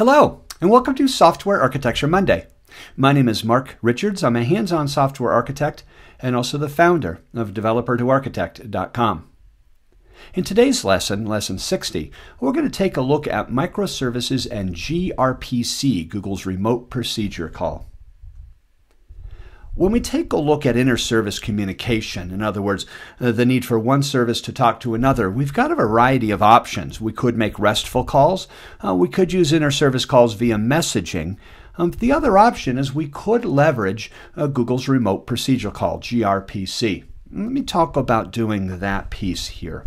Hello, and welcome to Software Architecture Monday. My name is Mark Richards. I'm a hands on software architect and also the founder of developertoarchitect.com. In today's lesson, lesson 60, we're going to take a look at microservices and gRPC, Google's remote procedure call. When we take a look at inter-service communication, in other words, uh, the need for one service to talk to another, we've got a variety of options. We could make RESTful calls. Uh, we could use inter-service calls via messaging. Um, the other option is we could leverage uh, Google's remote procedure call, gRPC. Let me talk about doing that piece here.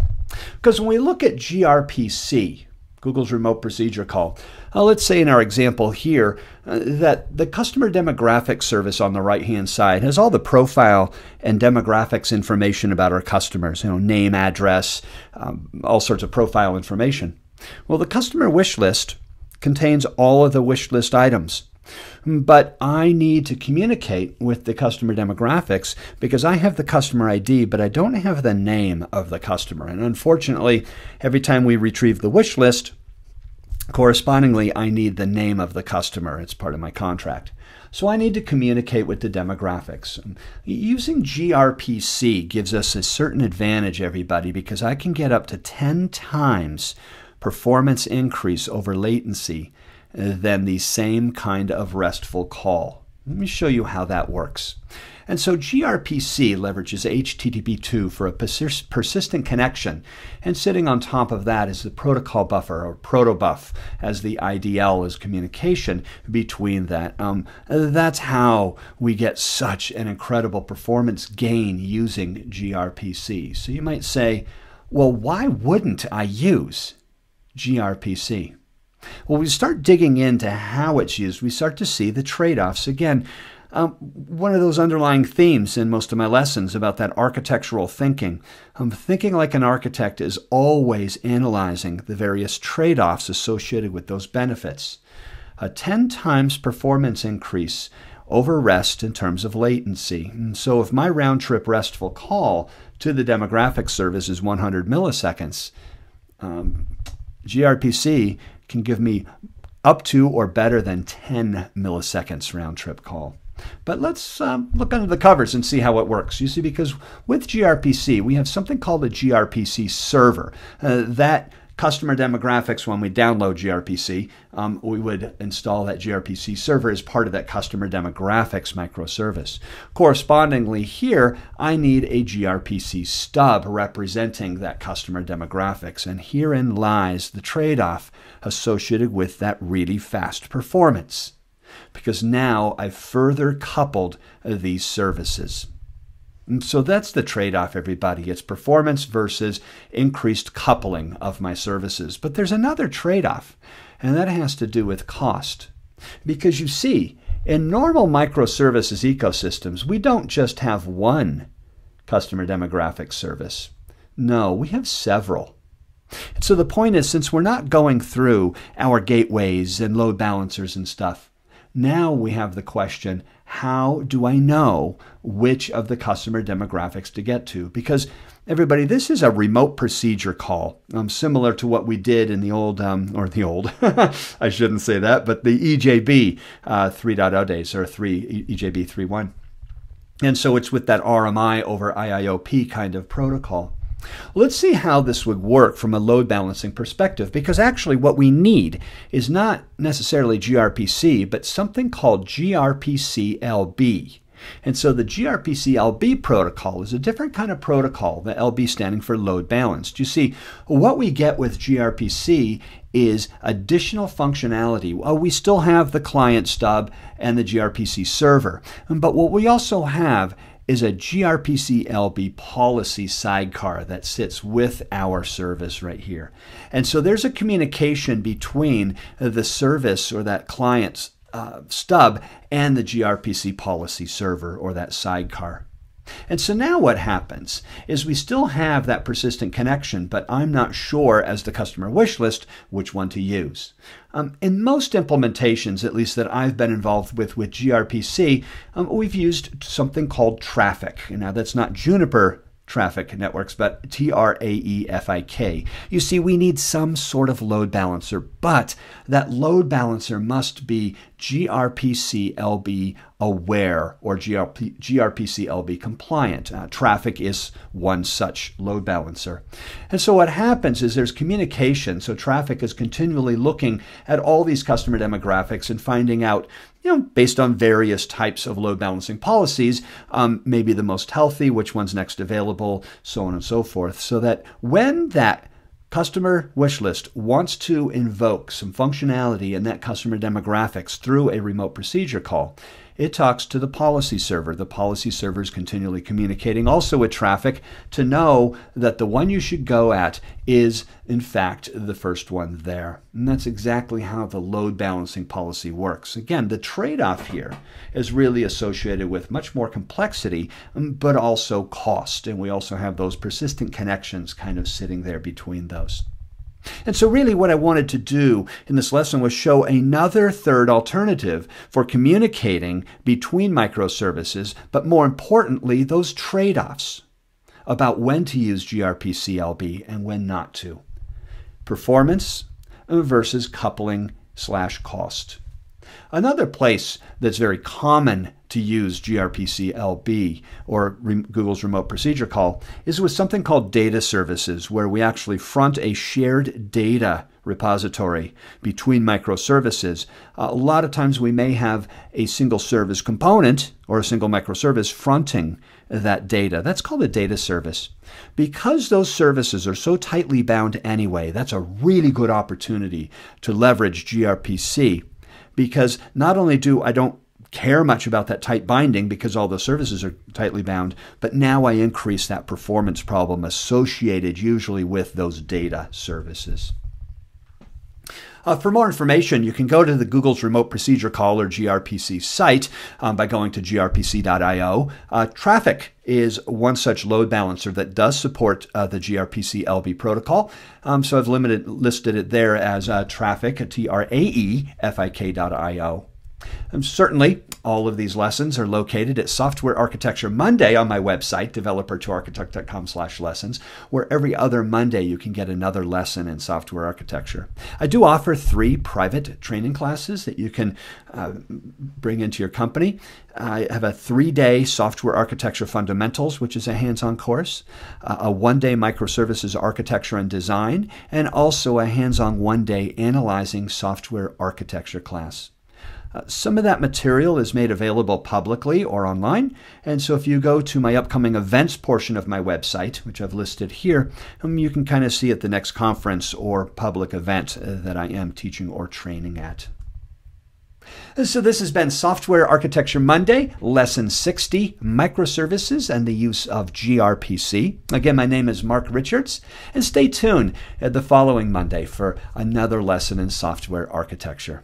Because when we look at gRPC, Google's remote procedure call. Uh, let's say in our example here uh, that the customer demographics service on the right hand side has all the profile and demographics information about our customers, you know, name, address, um, all sorts of profile information. Well, the customer wish list contains all of the wish list items. But I need to communicate with the customer demographics because I have the customer ID, but I don't have the name of the customer. And unfortunately, every time we retrieve the wish list, correspondingly, I need the name of the customer. It's part of my contract. So I need to communicate with the demographics. Using gRPC gives us a certain advantage, everybody, because I can get up to 10 times performance increase over latency than the same kind of RESTful call. Let me show you how that works. And so gRPC leverages HTTP2 for a persist persistent connection, and sitting on top of that is the protocol buffer or protobuf, as the IDL is communication between that. Um, that's how we get such an incredible performance gain using gRPC. So you might say, well, why wouldn't I use gRPC? Well, we start digging into how it's used, we start to see the trade offs. Again, um, one of those underlying themes in most of my lessons about that architectural thinking. Um, thinking like an architect is always analyzing the various trade offs associated with those benefits. A 10 times performance increase over REST in terms of latency. And so if my round trip RESTful call to the demographic service is 100 milliseconds, um, gRPC can give me up to or better than 10 milliseconds round trip call. But let's um, look under the covers and see how it works. You see, because with gRPC, we have something called a gRPC server. Uh, that customer demographics, when we download gRPC, um, we would install that gRPC server as part of that customer demographics microservice. Correspondingly, here, I need a gRPC stub representing that customer demographics, and herein lies the trade off associated with that really fast performance. Because now I've further coupled these services. And so that's the trade off, everybody. It's performance versus increased coupling of my services. But there's another trade off, and that has to do with cost. Because you see, in normal microservices ecosystems, we don't just have one customer demographic service. No, we have several. And so the point is, since we're not going through our gateways and load balancers and stuff, now we have the question how do I know which of the customer demographics to get to? Because everybody, this is a remote procedure call, um, similar to what we did in the old, um, or the old, I shouldn't say that, but the EJB uh, 3.0 days, or 3 EJB 3.1. And so it's with that RMI over IIOP kind of protocol. Let's see how this would work from a load balancing perspective, because actually what we need is not necessarily gRPC, but something called gRPC-LB. And so the gRPC-LB protocol is a different kind of protocol, the LB standing for load balanced. You see, what we get with gRPC is additional functionality. Well, we still have the client stub and the gRPC server, but what we also have is a gRPC LB policy sidecar that sits with our service right here. And so there's a communication between the service or that client's uh, stub and the gRPC policy server or that sidecar. And so now what happens is we still have that persistent connection, but I'm not sure as the customer wish list which one to use. Um, in most implementations, at least that I've been involved with with gRPC, um, we've used something called Traefik. Now that's not Juniper traffic networks, but T R A E F I K. You see, we need some sort of load balancer, but that load balancer must be gRPC LB aware or GRP, gRPC LB compliant. Uh, Traefik is one such load balancer. And so what happens is there's communication. So Traefik is continually looking at all these customer demographics and finding out you know, based on various types of load balancing policies, um, maybe the most healthy, which one's next available, so on and so forth. So that when that customer wish list wants to invoke some functionality in that customer demographics through a remote procedure call, it talks to the policy server. The policy server is continually communicating also with Traefik to know that the one you should go at is, in fact, the first one there. And that's exactly how the load balancing policy works. Again, the trade off here is really associated with much more complexity, um, but also cost. And we also have those persistent connections kind of sitting there between those. And so, really, what I wanted to do in this lesson was show another third alternative for communicating between microservices, but more importantly, those trade offs about when to use gRPC LB and when not to. Performance versus coupling slash cost. Another place that's very common to use gRPC LB or re- Google's remote procedure call is with something called data services, where we actually front a shared data repository between microservices. Uh, a lot of times we may have a single service component or a single microservice fronting that data. That's called a data service. Because those services are so tightly bound anyway, that's a really good opportunity to leverage gRPC because not only do I don't care much about that tight binding because all the services are tightly bound, but now I increase that performance problem associated usually with those data services. Uh, for more information, you can go to the Google's Remote Procedure Call or gRPC site um, by going to grpc.io. Uh, Traefik is one such load balancer that does support uh, the gRPC LB protocol. Um, so I've limited listed it there as uh, Traefik, And certainly, all of these lessons are located at Software Architecture Monday on my website, developertoarchitect.com slash lessons, where every other Monday you can get another lesson in software architecture. I do offer three private training classes that you can uh, bring into your company. I have a three-day software architecture fundamentals, which is a hands-on course, a one-day microservices architecture and design, and also a hands-on one-day analyzing software architecture class. Uh, some of that material is made available publicly or online. And so if you go to my upcoming events portion of my website, which I've listed here, um, you can kind of see at the next conference or public event uh, that I am teaching or training at. So this has been Software Architecture Monday, Lesson 60, Microservices and the Use of gRPC. Again, my name is Mark Richards, and stay tuned the following Monday for another lesson in software architecture.